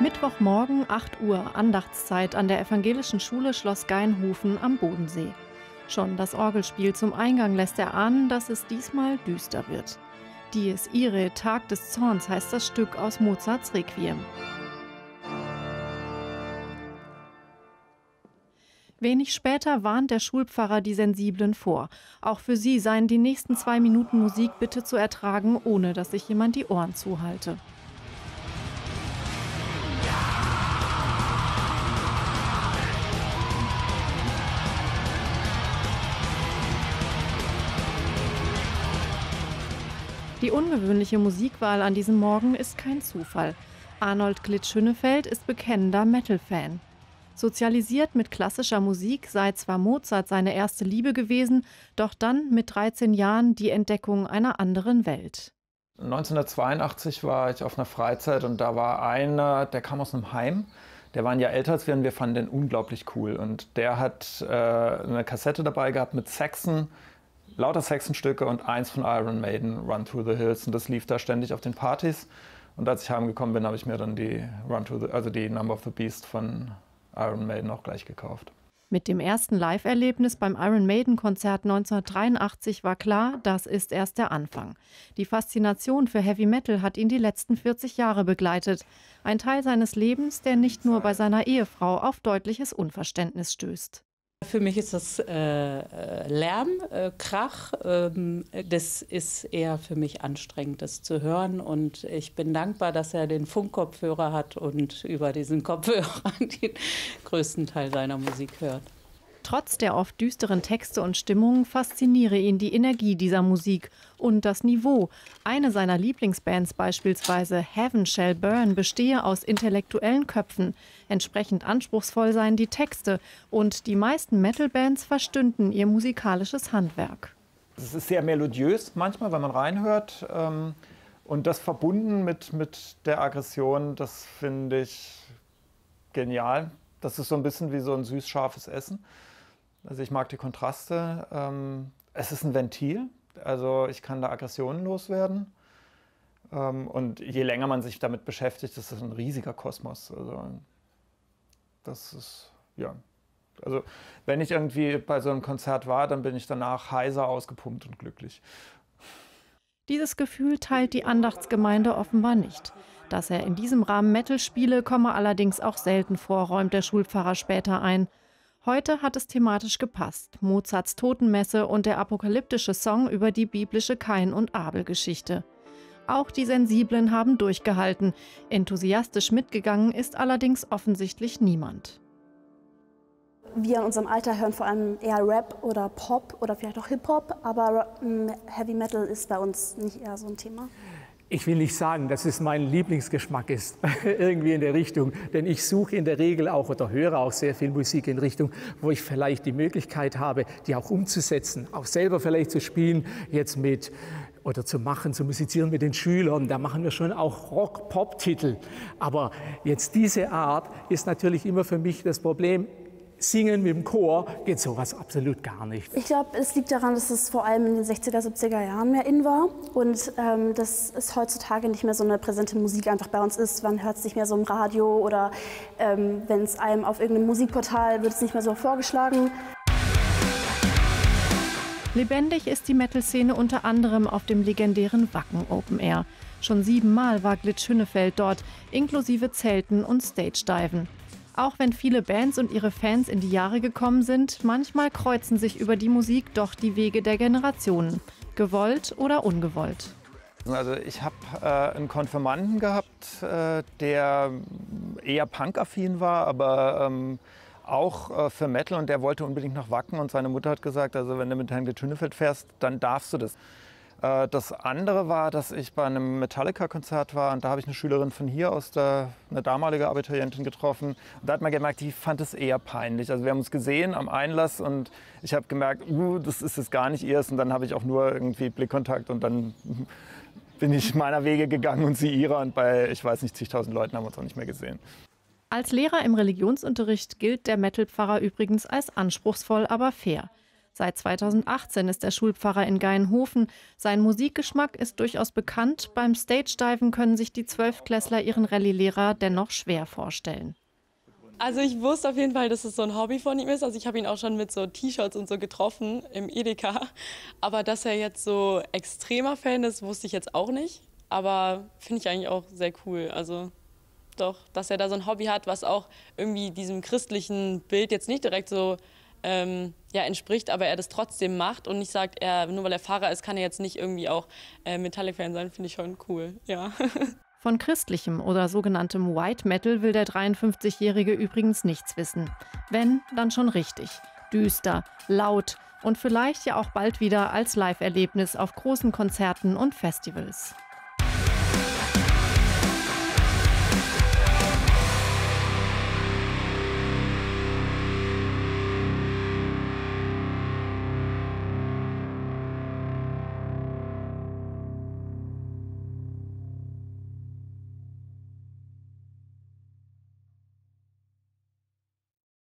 Mittwochmorgen 8 Uhr Andachtszeit an der evangelischen Schule Schloss Geinhofen am Bodensee. Schon das Orgelspiel zum Eingang lässt erahnen, dass es diesmal düster wird. Dies Irae, Tag des Zorns heißt das Stück aus Mozarts Requiem. Wenig später warnt der Schulpfarrer die Sensiblen vor. Auch für sie seien die nächsten zwei Minuten Musik bitte zu ertragen, ohne dass sich jemand die Ohren zuhalte. Die ungewöhnliche Musikwahl an diesem Morgen ist kein Zufall. Arnold Glitsch-Hünnefeld ist bekennender Metal-Fan. Sozialisiert mit klassischer Musik sei zwar Mozart seine erste Liebe gewesen, doch dann mit 13 Jahren die Entdeckung einer anderen Welt. 1982 war ich auf einer Freizeit und da war einer, der kam aus einem Heim. Der war ein Jahr älter als wir und wir fanden den unglaublich cool. Und der hat äh, eine Kassette dabei gehabt mit Saxon, lauter Sexenstücke und eins von Iron Maiden, Run Through the Hills. Und das lief da ständig auf den Partys. Und als ich heimgekommen bin, habe ich mir dann die Run Through the, also die Number of the Beast von Iron Maiden auch gleich gekauft. Mit dem ersten Live-Erlebnis beim Iron Maiden-Konzert 1983 war klar, das ist erst der Anfang. Die Faszination für Heavy Metal hat ihn die letzten 40 Jahre begleitet. Ein Teil seines Lebens, der nicht nur bei seiner Ehefrau auf deutliches Unverständnis stößt. Für mich ist das äh, äh, Lärm, äh, Krach. Ähm, das ist eher für mich anstrengend, das zu hören. Und ich bin dankbar, dass er den Funkkopfhörer hat und über diesen Kopfhörer den größten Teil seiner Musik hört. Trotz der oft düsteren Texte und Stimmungen fasziniere ihn die Energie dieser Musik und das Niveau. Eine seiner Lieblingsbands beispielsweise Heaven Shall Burn bestehe aus intellektuellen Köpfen. Entsprechend anspruchsvoll seien die Texte und die meisten Metal-Bands verstünden ihr musikalisches Handwerk. Es ist sehr melodiös manchmal, wenn man reinhört. Ähm, und das verbunden mit, mit der Aggression, das finde ich genial. Das ist so ein bisschen wie so ein süß-scharfes Essen. Also ich mag die Kontraste. Ähm, es ist ein Ventil, also ich kann da Aggressionen loswerden. Ähm, und je länger man sich damit beschäftigt, das ist ein riesiger Kosmos. Also das ist, ja. Also wenn ich irgendwie bei so einem Konzert war, dann bin ich danach heiser ausgepumpt und glücklich. Dieses Gefühl teilt die Andachtsgemeinde offenbar nicht. Dass er in diesem Rahmen Metal spiele, komme allerdings auch selten vor, räumt der Schulpfarrer später ein. Heute hat es thematisch gepasst. Mozarts Totenmesse und der apokalyptische Song über die biblische Kain- und Abel-Geschichte. Auch die Sensiblen haben durchgehalten. Enthusiastisch mitgegangen ist allerdings offensichtlich niemand. Wir in unserem Alter hören vor allem eher Rap oder Pop oder vielleicht auch Hip-Hop, aber ähm, Heavy Metal ist bei uns nicht eher so ein Thema ich will nicht sagen, dass es mein Lieblingsgeschmack ist, irgendwie in der Richtung, denn ich suche in der Regel auch oder höre auch sehr viel Musik in Richtung, wo ich vielleicht die Möglichkeit habe, die auch umzusetzen, auch selber vielleicht zu spielen, jetzt mit oder zu machen, zu musizieren mit den Schülern. Da machen wir schon auch Rock-Pop-Titel. Aber jetzt diese Art ist natürlich immer für mich das Problem, Singen mit dem Chor geht sowas absolut gar nicht. Ich glaube, es liegt daran, dass es vor allem in den 60er, 70er Jahren mehr in war und ähm, dass es heutzutage nicht mehr so eine präsente Musik einfach bei uns ist. Man hört es nicht mehr so im Radio oder ähm, wenn es einem auf irgendeinem Musikportal wird es nicht mehr so vorgeschlagen. Lebendig ist die Metal-Szene unter anderem auf dem legendären Wacken Open Air. Schon siebenmal war Glitch Hünnefeld dort, inklusive Zelten und Stage-Diven. Auch wenn viele Bands und ihre Fans in die Jahre gekommen sind, manchmal kreuzen sich über die Musik doch die Wege der Generationen, gewollt oder ungewollt. Also ich habe äh, einen Konfirmanden gehabt, äh, der eher punkaffin war, aber ähm, auch äh, für Metal und der wollte unbedingt nach Wacken und seine Mutter hat gesagt, also wenn du mit Herrn Tünnefeld fährst, dann darfst du das. Äh, das andere war, dass ich bei einem Metallica-Konzert war und da habe ich eine Schülerin von hier aus, der, eine damalige Abiturientin getroffen. Und da hat man gemerkt, die fand es eher peinlich. Also wir haben uns gesehen am Einlass und ich habe gemerkt, uh, das ist es gar nicht ihrs. Und dann habe ich auch nur irgendwie Blickkontakt und dann bin ich meiner Wege gegangen und sie ihrer. Und bei, ich weiß nicht, zigtausend Leuten haben wir uns auch nicht mehr gesehen. Als Lehrer im Religionsunterricht gilt der Metal-Pfarrer übrigens als anspruchsvoll, aber fair. Seit 2018 ist er Schulpfarrer in Geinhofen. Sein Musikgeschmack ist durchaus bekannt. Beim Stage-Diven können sich die Zwölfklässler ihren Rallye-Lehrer dennoch schwer vorstellen. Also ich wusste auf jeden Fall, dass es so ein Hobby von ihm ist. Also ich habe ihn auch schon mit so T-Shirts und so getroffen im Edeka. Aber dass er jetzt so extremer Fan ist, wusste ich jetzt auch nicht. Aber finde ich eigentlich auch sehr cool. Also doch, dass er da so ein Hobby hat, was auch irgendwie diesem christlichen Bild jetzt nicht direkt so ähm, ja, entspricht, aber er das trotzdem macht und nicht sagt, er, nur weil er Fahrer ist, kann er jetzt nicht irgendwie auch äh, Metallic-Fan sein, finde ich schon cool, ja. Von christlichem oder sogenanntem White Metal will der 53-Jährige übrigens nichts wissen. Wenn, dann schon richtig. Düster, laut und vielleicht ja auch bald wieder als Live-Erlebnis auf großen Konzerten und Festivals.